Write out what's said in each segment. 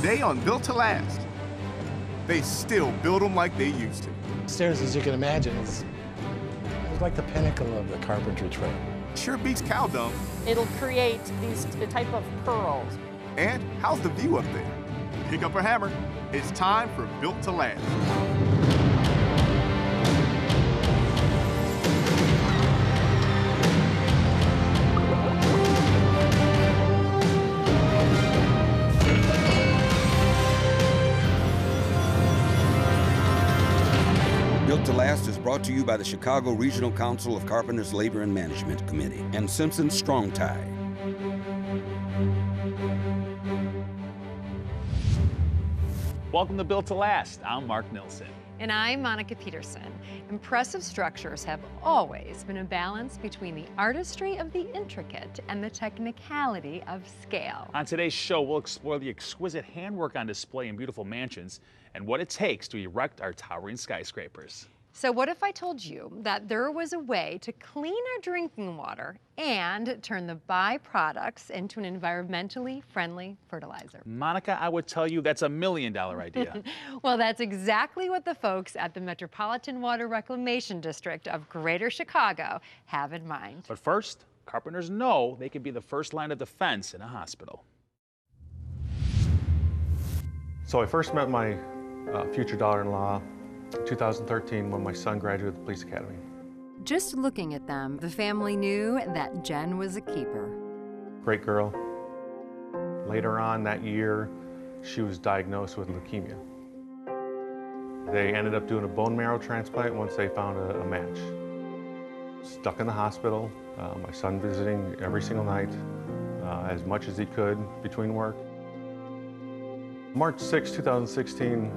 Today on Built to Last, they still build them like they used to. Stairs, as you can imagine, is it's like the pinnacle of the carpentry trade. Sure beats cow dung. It'll create these the type of pearls. And how's the view up there? Pick up a hammer. It's time for Built to Last. Brought to you by the Chicago Regional Council of Carpenters Labor and Management Committee and Simpson Strong Tie. Welcome to Built to Last. I'm Mark Nilsson. And I'm Monica Peterson. Impressive structures have always been a balance between the artistry of the intricate and the technicality of scale. On today's show, we'll explore the exquisite handwork on display in beautiful mansions and what it takes to erect our towering skyscrapers. So, what if I told you that there was a way to clean our drinking water and turn the byproducts into an environmentally friendly fertilizer? Monica, I would tell you that's a million dollar idea. Well, that's exactly what the folks at the Metropolitan Water Reclamation District of Greater Chicago have in mind. but first, carpenters know they can be the first line of defense in a hospital. So I first met my uh, future daughter-in-law in 2013 when my son graduated the police academy. Just looking at them, the family knew that Jen was a keeper. Great girl. Later on that year, she was diagnosed with leukemia. They ended up doing a bone marrow transplant once they found a, a match. Stuck in the hospital, uh, my son visiting every single night, uh, as much as he could between work. March 6, 2016,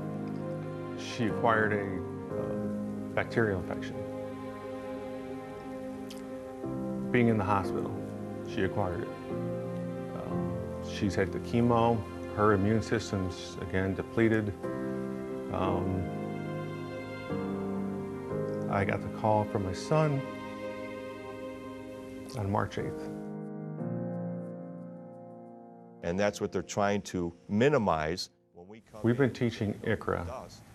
she acquired a uh, bacterial infection. Being in the hospital, she acquired it. Um, she's had the chemo, her immune system's again depleted. Um, I got the call from my son on March 8th. And that's what they're trying to minimize when we come We've been teaching ICRA.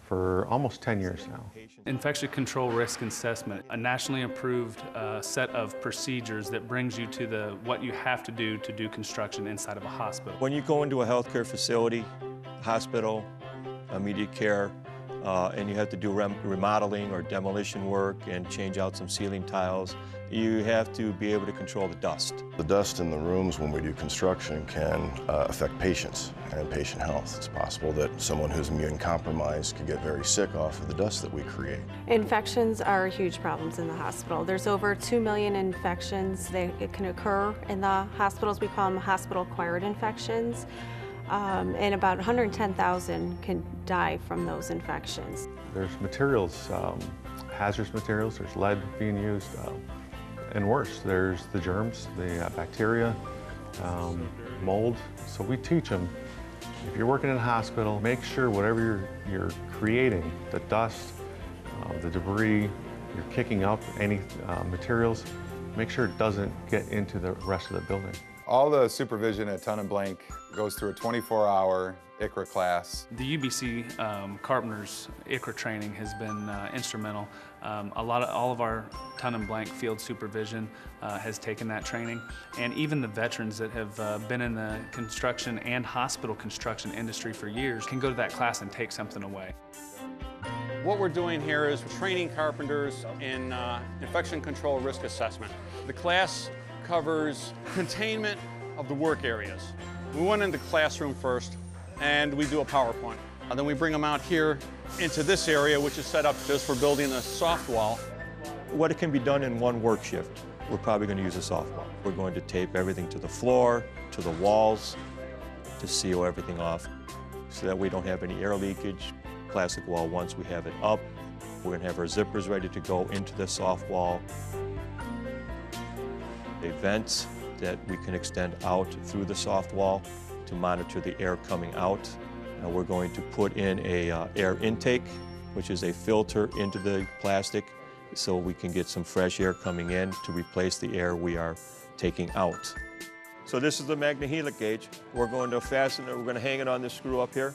For almost 10 years now. Infection Control Risk Assessment, a nationally approved uh, set of procedures that brings you to the what you have to do to do construction inside of a hospital. When you go into a healthcare facility, hospital, immediate care, uh, and you have to do rem- remodeling or demolition work and change out some ceiling tiles, you have to be able to control the dust. The dust in the rooms when we do construction can uh, affect patients and patient health. It's possible that someone who's immune compromised could get very sick off of the dust that we create. Infections are huge problems in the hospital. There's over 2 million infections that can occur in the hospitals. We call them hospital-acquired infections. Um, and about 110,000 can die from those infections. There's materials, um, hazardous materials, there's lead being used, uh, and worse, there's the germs, the uh, bacteria, um, mold. So we teach them, if you're working in a hospital, make sure whatever you're, you're creating, the dust, uh, the debris, you're kicking up any uh, materials, make sure it doesn't get into the rest of the building. All the supervision at Tonn and Blank goes through a 24-hour ICRA class. The UBC um, Carpenters ICRA training has been uh, instrumental. Um, a lot of all of our Tonn and Blank field supervision uh, has taken that training, and even the veterans that have uh, been in the construction and hospital construction industry for years can go to that class and take something away. What we're doing here is training carpenters in uh, infection control risk assessment. The class covers containment of the work areas. We went into the classroom first and we do a PowerPoint. And then we bring them out here into this area, which is set up just for building a soft wall. What it can be done in one work shift, we're probably going to use a soft wall. We're going to tape everything to the floor, to the walls, to seal everything off so that we don't have any air leakage. Plastic wall, once we have it up, we're going to have our zippers ready to go into the soft wall. A vent that we can extend out through the soft wall to monitor the air coming out. And we're going to put in a uh, air intake, which is a filter into the plastic so we can get some fresh air coming in to replace the air we are taking out. So this is the Magnehelic gauge. We're going to fasten it, we're going to hang it on this screw up here.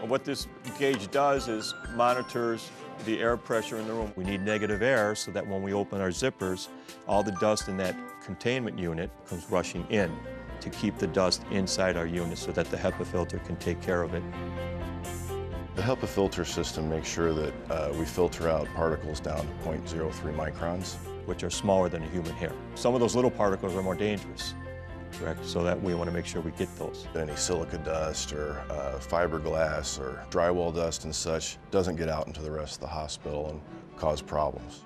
What this gauge does is monitors the air pressure in the room. We need negative air so that when we open our zippers, all the dust in that containment unit comes rushing in to keep the dust inside our unit so that the HEPA filter can take care of it. The HEPA filter system makes sure that uh, we filter out particles down to 0.03 microns. Which are smaller than a human hair. Some of those little particles are more dangerous, correct? So that we want to make sure we get those. Any silica dust or uh, fiberglass or drywall dust and such doesn't get out into the rest of the hospital and cause problems.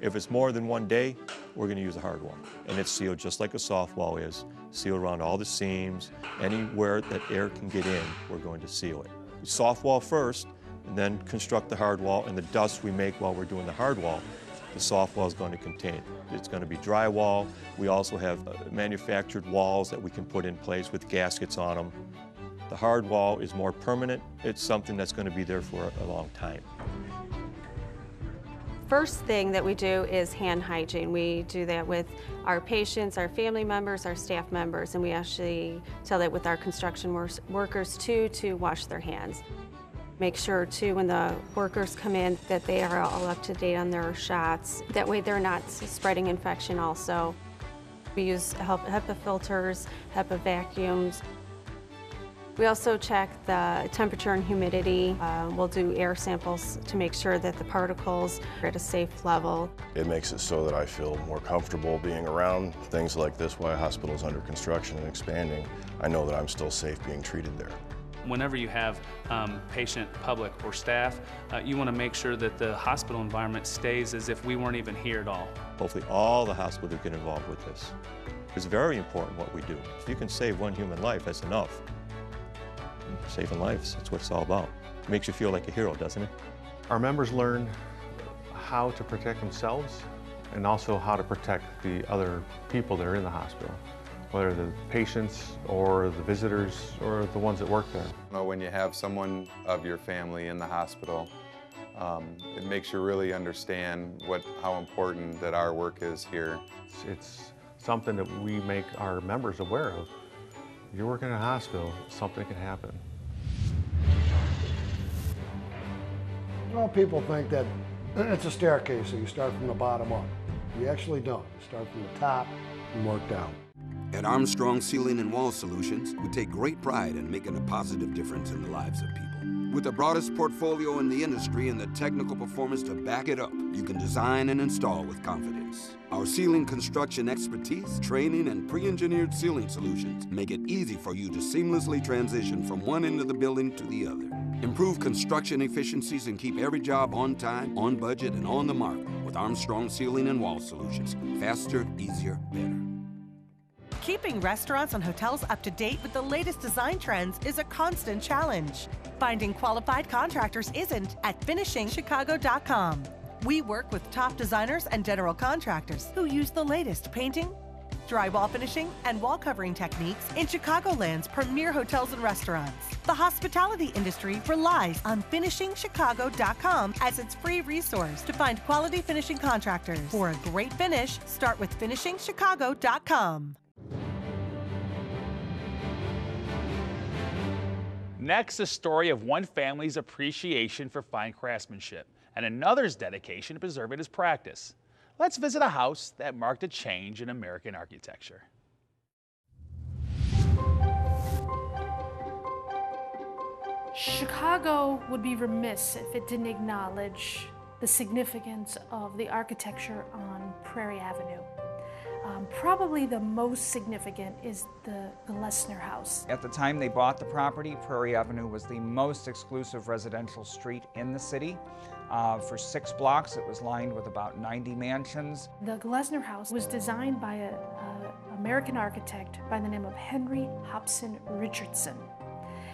If it's more than one day, we're going to use a hard wall. And it's sealed just like a soft wall is, sealed around all the seams. Anywhere that air can get in, we're going to seal it. We soft wall first, and then construct the hard wall, and the dust we make while we're doing the hard wall, the soft wall is going to contain. It's going to be drywall. We also have uh, manufactured walls that we can put in place with gaskets on them. The hard wall is more permanent. It's something that's going to be there for a long time. First thing that we do is hand hygiene. We do that with our patients, our family members, our staff members, and we actually tell that with our construction workers too to wash their hands. Make sure too when the workers come in that they are all up to date on their shots. That way they're not spreading infection also. We use HEPA filters, HEPA vacuums. We also check the temperature and humidity. Uh, we'll do air samples to make sure that the particles are at a safe level. It makes it so that I feel more comfortable being around things like this while a hospital is under construction and expanding. I know that I'm still safe being treated there. Whenever you have um, patient, public, or staff, uh, you want to make sure that the hospital environment stays as if we weren't even here at all. Hopefully all the hospitals get involved with this. It's very important what we do. If you can save one human life, that's enough saving lives. That's what it's all about. It makes you feel like a hero, doesn't it? Our members learn how to protect themselves and also how to protect the other people that are in the hospital, whether the patients or the visitors or the ones that work there. You know, when you have someone of your family in the hospital, um, it makes you really understand what, how important that our work is here. It's, it's something that we make our members aware of. You're working in a hospital, something can happen. Well, people think that it's a staircase, so you start from the bottom up. You actually don't. You start from the top and work down. At Armstrong Ceiling and Wall Solutions, we take great pride in making a positive difference in the lives of people. With the broadest portfolio in the industry and the technical performance to back it up, you can design and install with confidence. Our ceiling construction expertise, training, and pre-engineered ceiling solutions make it easy for you to seamlessly transition from one end of the building to the other. Improve construction efficiencies and keep every job on time, on budget, and on the mark with Armstrong Ceiling and Wall Solutions. Faster, easier, better. Keeping restaurants and hotels up to date with the latest design trends is a constant challenge. Finding qualified contractors isn't at finishingchicago.com. We work with top designers and general contractors who use the latest painting, drywall finishing, and wall covering techniques in Chicagoland's premier hotels and restaurants. The hospitality industry relies on finishingchicago.com as its free resource to find quality finishing contractors. For a great finish, start with finishingchicago.com. Next, a story of one family's appreciation for fine craftsmanship and another's dedication to preserving his practice. Let's visit a house that marked a change in American architecture. Chicago would be remiss if it didn't acknowledge the significance of the architecture on Prairie Avenue. Um, probably the most significant is the Glessner House. At the time they bought the property, Prairie Avenue was the most exclusive residential street in the city. Uh, for six blocks, it was lined with about 90 mansions. The Glessner House was designed by an American architect by the name of Henry Hobson Richardson.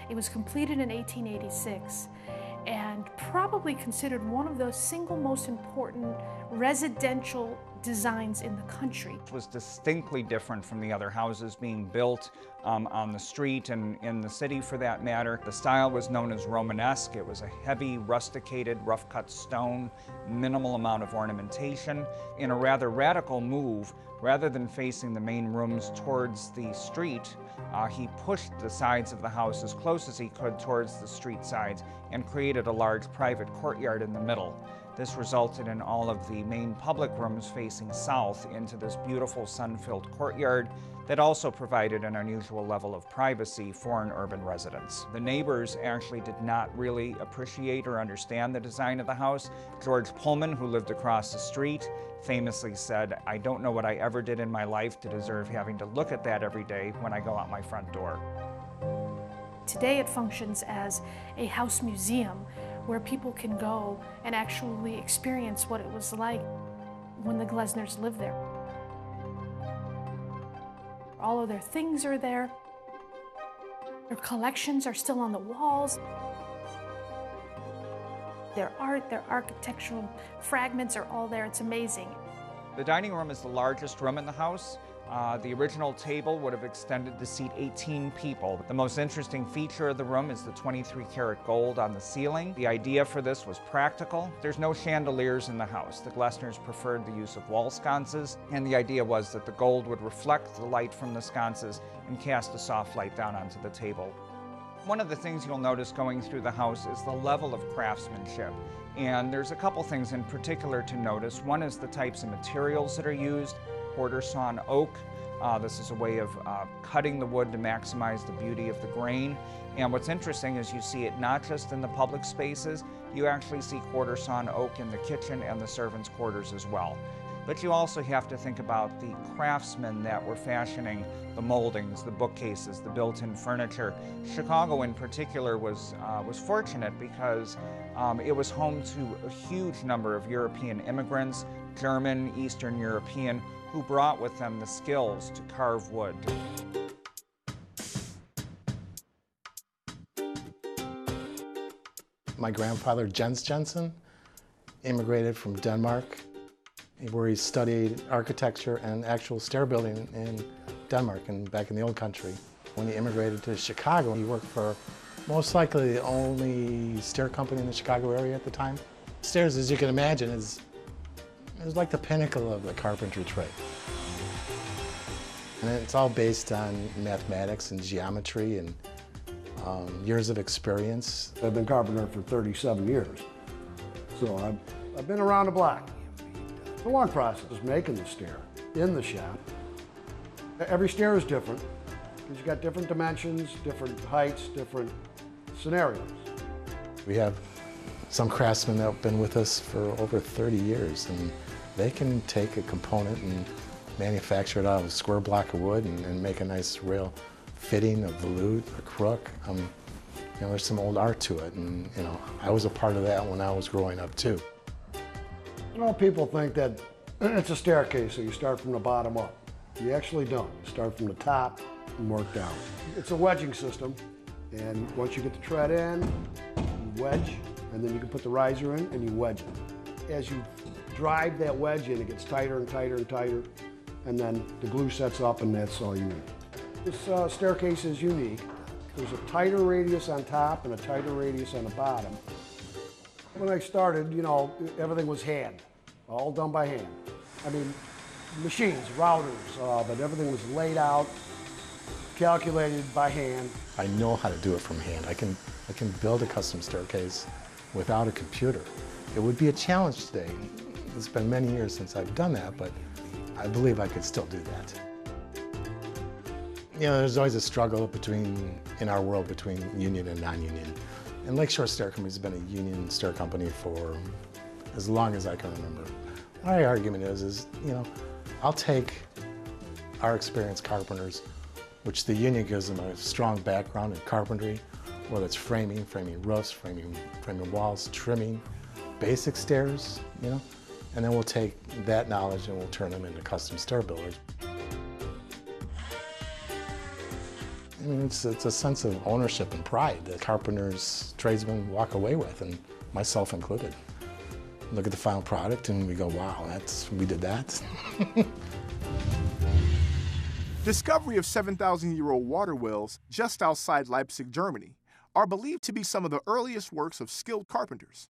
It was completed in 1886 and probably considered one of the single most important residential designs in the country. It was distinctly different from the other houses being built um, on the street and in the city for that matter. The style was known as Romanesque. It was a heavy, rusticated, rough-cut stone, minimal amount of ornamentation. In a rather radical move, rather than facing the main rooms towards the street, uh, he pushed the sides of the house as close as he could towards the street sides and created a large private courtyard in the middle. This resulted in all of the main public rooms facing south into this beautiful sun-filled courtyard that also provided an unusual level of privacy for an urban residence. The neighbors actually did not really appreciate or understand the design of the house. George Pullman, who lived across the street, famously said, I don't know what I ever did in my life to deserve having to look at that every day when I go out my front door. Today it functions as a house museum where people can go and actually experience what it was like when the Glessners lived there. All of their things are there. Their collections are still on the walls. Their art, their architectural fragments are all there. It's amazing. The dining room is the largest room in the house. Uh, the original table would have extended to seat 18 people. The most interesting feature of the room is the 23 karat gold on the ceiling. The idea for this was practical. There's no chandeliers in the house. The Glessners preferred the use of wall sconces, and the idea was that the gold would reflect the light from the sconces and cast a soft light down onto the table. One of the things you'll notice going through the house is the level of craftsmanship. And there's a couple things in particular to notice. One is the types of materials that are used quarter sawn oak. Uh, this is a way of uh, cutting the wood to maximize the beauty of the grain. And what's interesting is you see it not just in the public spaces, you actually see quarter sawn oak in the kitchen and the servants' quarters as well. But you also have to think about the craftsmen that were fashioning the moldings, the bookcases, the built-in furniture. Chicago in particular was, uh, was fortunate because um, it was home to a huge number of European immigrants, German, Eastern European, who brought with them the skills to carve wood. My grandfather, Jens Jensen, immigrated from Denmark, where he studied architecture and actual stair building in Denmark and back in the old country. When he immigrated to Chicago, he worked for most likely the only stair company in the Chicago area at the time. Stairs, as you can imagine, is it was like the pinnacle of the carpentry trade. And it's all based on mathematics and geometry and um, years of experience. I've been carpenter for 37 years, so I've, I've been around the block. The long process is making the stair in the shop. Every stair is different because you've got different dimensions, different heights, different scenarios. We have some craftsmen that have been with us for over 30 years and they can take a component and manufacture it out of a square block of wood and, and make a nice rail fitting, a volute, a crook. Um, you know, there's some old art to it, and you know, I was a part of that when I was growing up too. You know, people think that it's a staircase, so you start from the bottom up. You actually don't. You start from the top and work down. It's a wedging system, and once you get the tread in, you wedge, and then you can put the riser in and you wedge it. As you drive that wedge in, it gets tighter and tighter and tighter, and then the glue sets up and that's all you need. This uh, staircase is unique. There's a tighter radius on top and a tighter radius on the bottom. When I started, you know, everything was hand, all done by hand. I mean, machines, routers, uh, but everything was laid out, calculated by hand. I know how to do it from hand. I can, I can build a custom staircase without a computer. It would be a challenge today it's been many years since I've done that, but I believe I could still do that. You know, there's always a struggle between, in our world, between union and non-union. And Lakeshore Stair Company has been a union stair company for as long as I can remember. My argument is, is, you know, I'll take our experienced carpenters, which the union gives them a strong background in carpentry, whether it's framing, framing roofs, framing, framing walls, trimming, basic stairs, you know, and then we'll take that knowledge and we'll turn them into custom stair builders. I mean, it's, it's a sense of ownership and pride that carpenters, tradesmen walk away with, and myself included. look at the final product and we go, wow, that's we did that. Discovery of 7,000-year-old water wells just outside Leipzig, Germany, are believed to be some of the earliest works of skilled carpenters.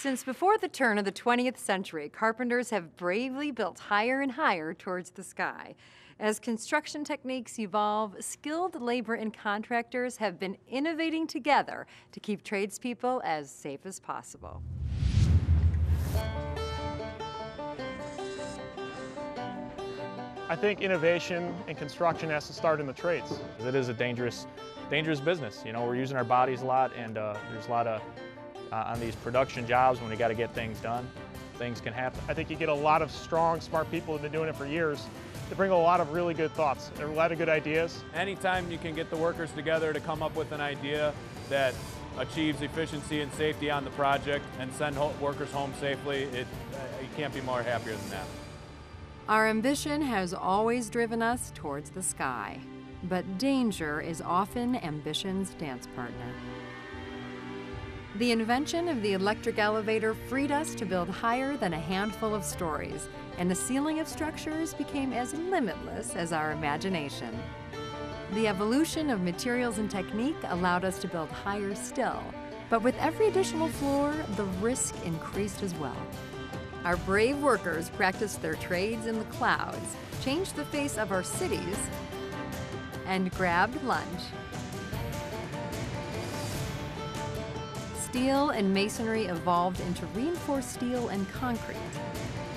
Since before the turn of the 20th century, carpenters have bravely built higher and higher towards the sky. As construction techniques evolve, skilled labor and contractors have been innovating together to keep tradespeople as safe as possible. I think innovation in construction has to start in the trades. It is a dangerous, dangerous business. You know, we're using our bodies a lot, and uh, there's a lot of uh, on these production jobs when you got to get things done. Things can happen. I think you get a lot of strong, smart people who've been doing it for years. They bring a lot of really good thoughts, a lot of good ideas. Anytime you can get the workers together to come up with an idea that achieves efficiency and safety on the project and send workers home safely, it, uh, you can't be more happier than that. Our ambition has always driven us towards the sky, but danger is often ambition's dance partner. The invention of the electric elevator freed us to build higher than a handful of stories, and the ceiling of structures became as limitless as our imagination. The evolution of materials and technique allowed us to build higher still, but with every additional floor, the risk increased as well. Our brave workers practiced their trades in the clouds, changed the face of our cities, and grabbed lunch. Steel and masonry evolved into reinforced steel and concrete,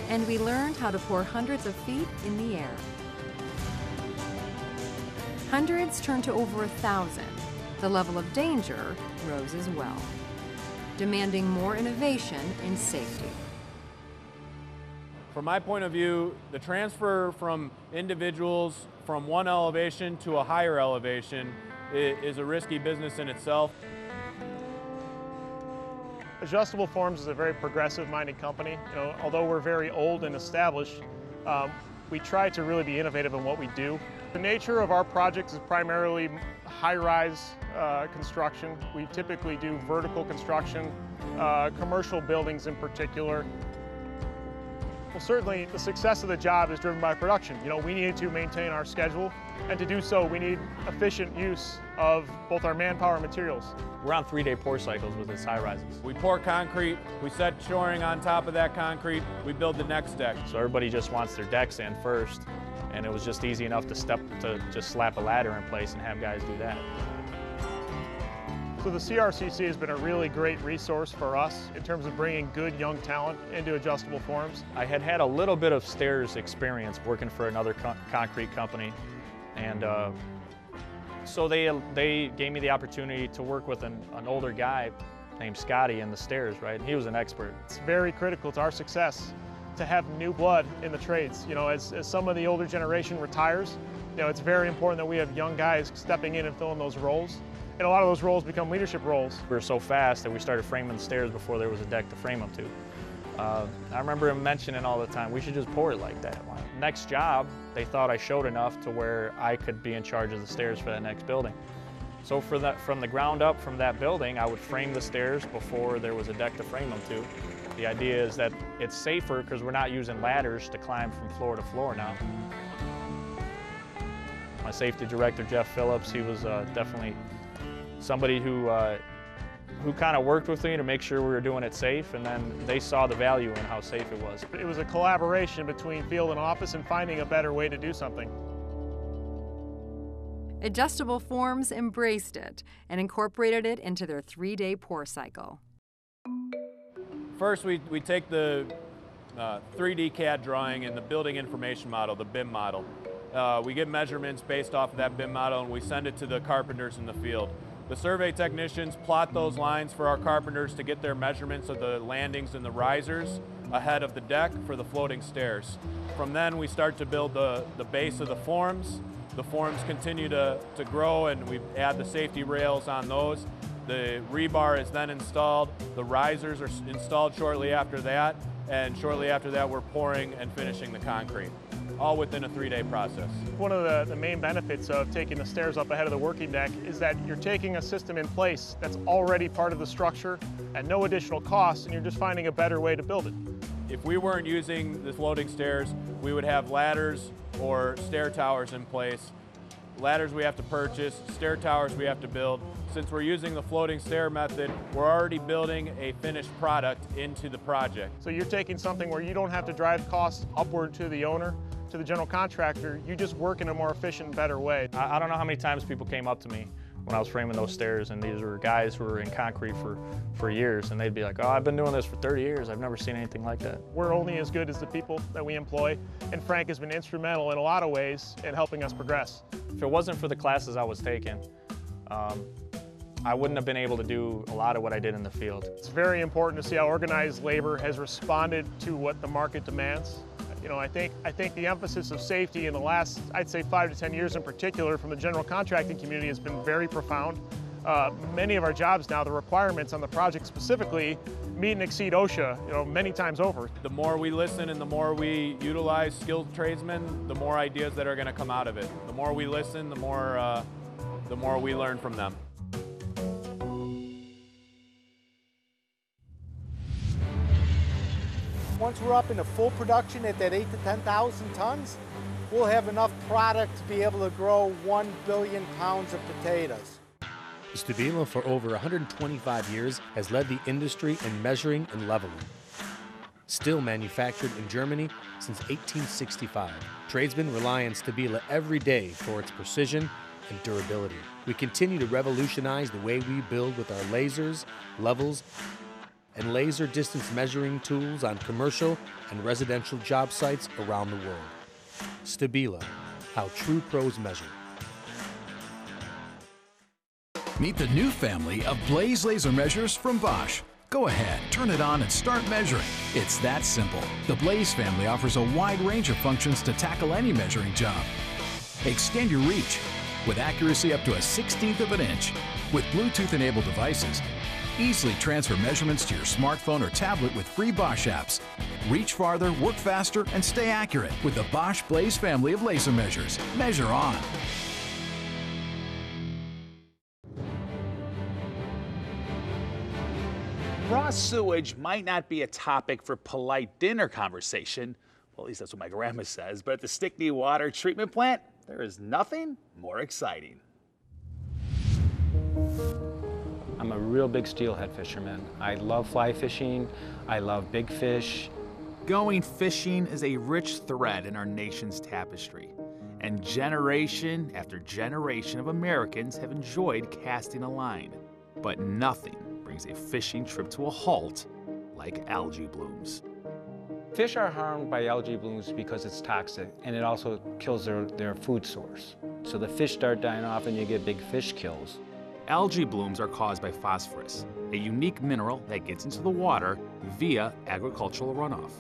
and we learned how to pour hundreds of feet in the air. Hundreds turned to over a thousand. The level of danger rose as well, demanding more innovation in safety. From my point of view, the transfer from individuals from one elevation to a higher elevation is a risky business in itself. Adjustable Forms is a very progressive-minded company. You know, although we're very old and established, um, we try to really be innovative in what we do. The nature of our projects is primarily high-rise uh, construction. We typically do vertical construction, uh, commercial buildings in particular, well, certainly the success of the job is driven by production. You know, we need to maintain our schedule, and to do so, we need efficient use of both our manpower and materials. We're on three-day pour cycles with this high rises. We pour concrete, we set shoring on top of that concrete, we build the next deck. So everybody just wants their decks in first, and it was just easy enough to step to just slap a ladder in place and have guys do that. So the CRCC has been a really great resource for us in terms of bringing good young talent into adjustable forms. I had had a little bit of stairs experience working for another co concrete company and uh, so they, they gave me the opportunity to work with an, an older guy named Scotty in the stairs, right? He was an expert. It's very critical to our success to have new blood in the trades. You know, as, as some of the older generation retires, you know, it's very important that we have young guys stepping in and filling those roles and a lot of those roles become leadership roles. We were so fast that we started framing the stairs before there was a deck to frame them to. Uh, I remember him mentioning all the time, we should just pour it like that. Next job, they thought I showed enough to where I could be in charge of the stairs for that next building. So for that, from the ground up from that building, I would frame the stairs before there was a deck to frame them to. The idea is that it's safer because we're not using ladders to climb from floor to floor now. My safety director, Jeff Phillips, he was uh, definitely somebody who uh, who kind of worked with me to make sure we were doing it safe, and then they saw the value in how safe it was. It was a collaboration between field and office and finding a better way to do something. Adjustable Forms embraced it and incorporated it into their three-day pour cycle. First, we, we take the uh, 3D CAD drawing and the building information model, the BIM model. Uh, we get measurements based off of that BIM model and we send it to the carpenters in the field. The survey technicians plot those lines for our carpenters to get their measurements of the landings and the risers ahead of the deck for the floating stairs. From then we start to build the, the base of the forms. The forms continue to, to grow and we add the safety rails on those. The rebar is then installed. The risers are installed shortly after that. And shortly after that, we're pouring and finishing the concrete. All within a three-day process. One of the, the main benefits of taking the stairs up ahead of the working deck is that you're taking a system in place that's already part of the structure at no additional cost, and you're just finding a better way to build it. If we weren't using the floating stairs, we would have ladders or stair towers in place. Ladders we have to purchase, stair towers we have to build. Since we're using the floating stair method, we're already building a finished product into the project. So you're taking something where you don't have to drive costs upward to the owner, to the general contractor, you just work in a more efficient, better way. I, I don't know how many times people came up to me when I was framing those stairs, and these were guys who were in concrete for, for years, and they'd be like, oh, I've been doing this for 30 years. I've never seen anything like that. We're only as good as the people that we employ, and Frank has been instrumental in a lot of ways in helping us progress. If it wasn't for the classes I was taking, um, I wouldn't have been able to do a lot of what I did in the field. It's very important to see how organized labor has responded to what the market demands. You know, I think, I think the emphasis of safety in the last, I'd say five to 10 years in particular from the general contracting community has been very profound. Uh, many of our jobs now, the requirements on the project specifically, meet and exceed OSHA, you know, many times over. The more we listen and the more we utilize skilled tradesmen, the more ideas that are going to come out of it. The more we listen, the more, uh, the more we learn from them. Once we're up into full production at that 8 to 10,000 tons, we'll have enough product to be able to grow 1 billion pounds of potatoes. Stabila, for over 125 years, has led the industry in measuring and leveling. Still manufactured in Germany since 1865, tradesmen rely on Stabila every day for its precision and durability. We continue to revolutionize the way we build with our lasers, levels, and laser distance measuring tools on commercial and residential job sites around the world. Stabila, how true pros measure. Meet the new family of Blaze laser measures from Bosch. Go ahead, turn it on and start measuring. It's that simple. The Blaze family offers a wide range of functions to tackle any measuring job. Extend your reach with accuracy up to a 16th of an inch. With Bluetooth-enabled devices, Easily transfer measurements to your smartphone or tablet with free Bosch apps. Reach farther, work faster, and stay accurate with the Bosch Blaze family of laser measures. Measure on. Raw sewage might not be a topic for polite dinner conversation. Well, at least that's what my grandma says. But at the Stickney Water Treatment Plant, there is nothing more exciting. I'm a real big steelhead fisherman. I love fly fishing. I love big fish. Going fishing is a rich thread in our nation's tapestry. And generation after generation of Americans have enjoyed casting a line. But nothing brings a fishing trip to a halt like algae blooms. Fish are harmed by algae blooms because it's toxic and it also kills their, their food source. So the fish start dying off and you get big fish kills. Algae blooms are caused by phosphorus, a unique mineral that gets into the water via agricultural runoff.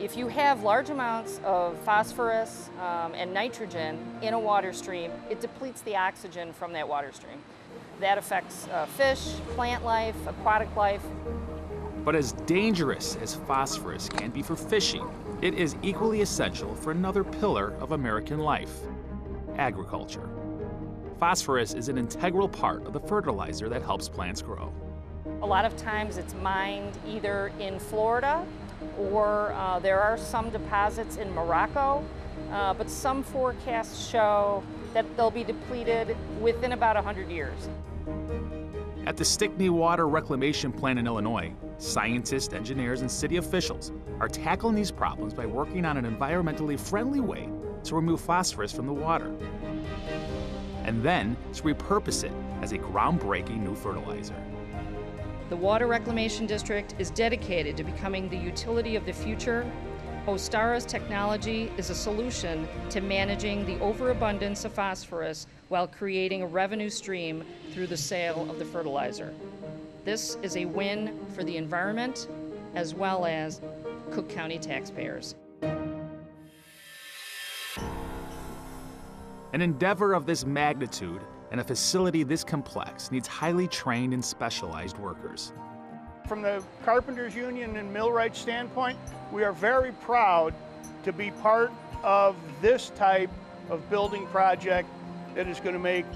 If you have large amounts of phosphorus um, and nitrogen in a water stream, it depletes the oxygen from that water stream. That affects uh, fish, plant life, aquatic life. But as dangerous as phosphorus can be for fishing, it is equally essential for another pillar of American life agriculture. Phosphorus is an integral part of the fertilizer that helps plants grow. A lot of times it's mined either in Florida or uh, there are some deposits in Morocco, uh, but some forecasts show that they'll be depleted within about 100 years. At the Stickney Water Reclamation Plant in Illinois, scientists, engineers, and city officials are tackling these problems by working on an environmentally friendly way to remove phosphorus from the water and then to repurpose it as a groundbreaking new fertilizer. The Water Reclamation District is dedicated to becoming the utility of the future. Ostara's technology is a solution to managing the overabundance of phosphorus while creating a revenue stream through the sale of the fertilizer. This is a win for the environment as well as Cook County taxpayers. An endeavor of this magnitude and a facility this complex needs highly trained and specialized workers. From the Carpenters Union and Millwright standpoint, we are very proud to be part of this type of building project that is going to make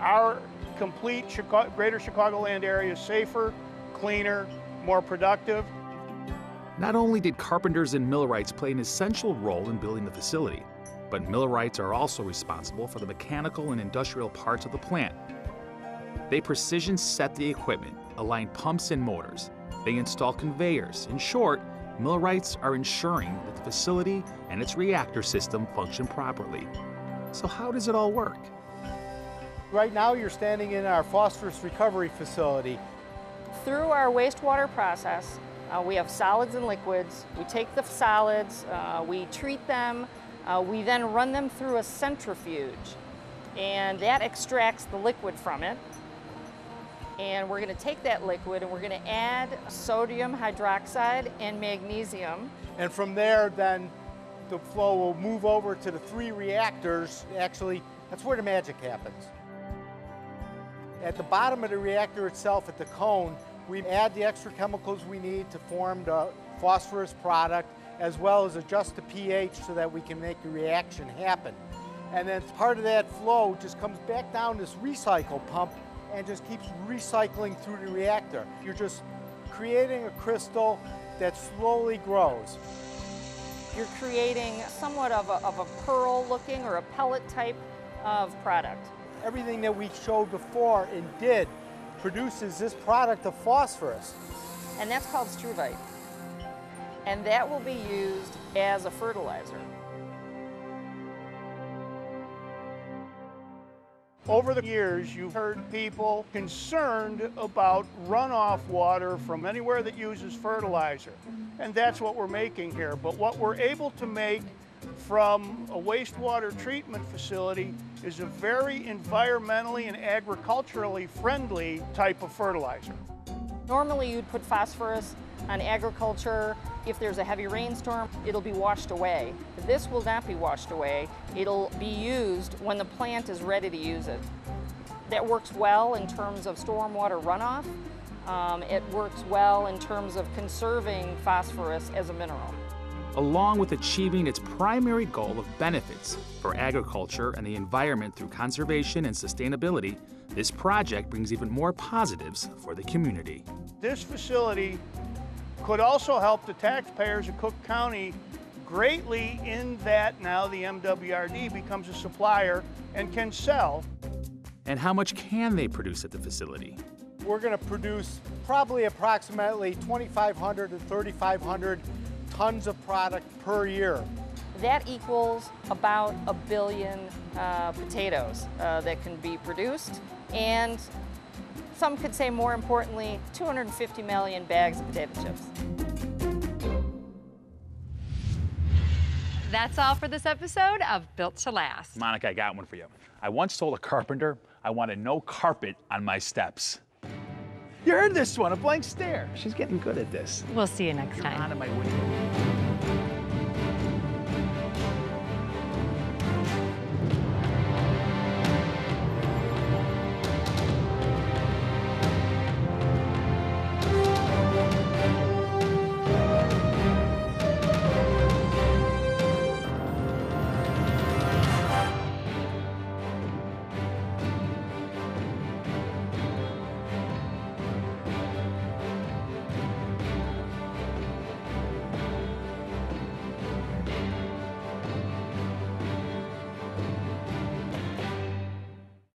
our complete Chicago, greater Chicagoland area safer, cleaner, more productive. Not only did carpenters and millwrights play an essential role in building the facility, but millwrights are also responsible for the mechanical and industrial parts of the plant. They precision set the equipment, align pumps and motors. They install conveyors. In short, millwrights are ensuring that the facility and its reactor system function properly. So how does it all work? Right now you're standing in our phosphorus recovery facility. Through our wastewater process, uh, we have solids and liquids. We take the solids, uh, we treat them, uh, we then run them through a centrifuge, and that extracts the liquid from it. And we're going to take that liquid and we're going to add sodium hydroxide and magnesium. And from there, then the flow will move over to the three reactors. Actually, that's where the magic happens. At the bottom of the reactor itself, at the cone, we add the extra chemicals we need to form the phosphorus product, as well as adjust the pH so that we can make the reaction happen. And then part of that flow just comes back down this recycle pump and just keeps recycling through the reactor. You're just creating a crystal that slowly grows. You're creating somewhat of a, of a pearl looking or a pellet type of product. Everything that we showed before and did produces this product of phosphorus. And that's called struvite. And that will be used as a fertilizer. Over the years, you've heard people concerned about runoff water from anywhere that uses fertilizer. And that's what we're making here. But what we're able to make from a wastewater treatment facility is a very environmentally and agriculturally friendly type of fertilizer. Normally you'd put phosphorus on agriculture. If there's a heavy rainstorm, it'll be washed away. This will not be washed away. It'll be used when the plant is ready to use it. That works well in terms of stormwater runoff. Um, it works well in terms of conserving phosphorus as a mineral along with achieving its primary goal of benefits for agriculture and the environment through conservation and sustainability, this project brings even more positives for the community. This facility could also help the taxpayers of Cook County greatly in that now the MWRD becomes a supplier and can sell. And how much can they produce at the facility? We're going to produce probably approximately 2,500 to 3,500 tons of product per year. That equals about a billion uh, potatoes uh, that can be produced, and some could say more importantly, 250 million bags of potato chips. That's all for this episode of Built to Last. Monica, I got one for you. I once told a carpenter I wanted no carpet on my steps. You heard this one, a blank stare. She's getting good at this. We'll see you next You're time.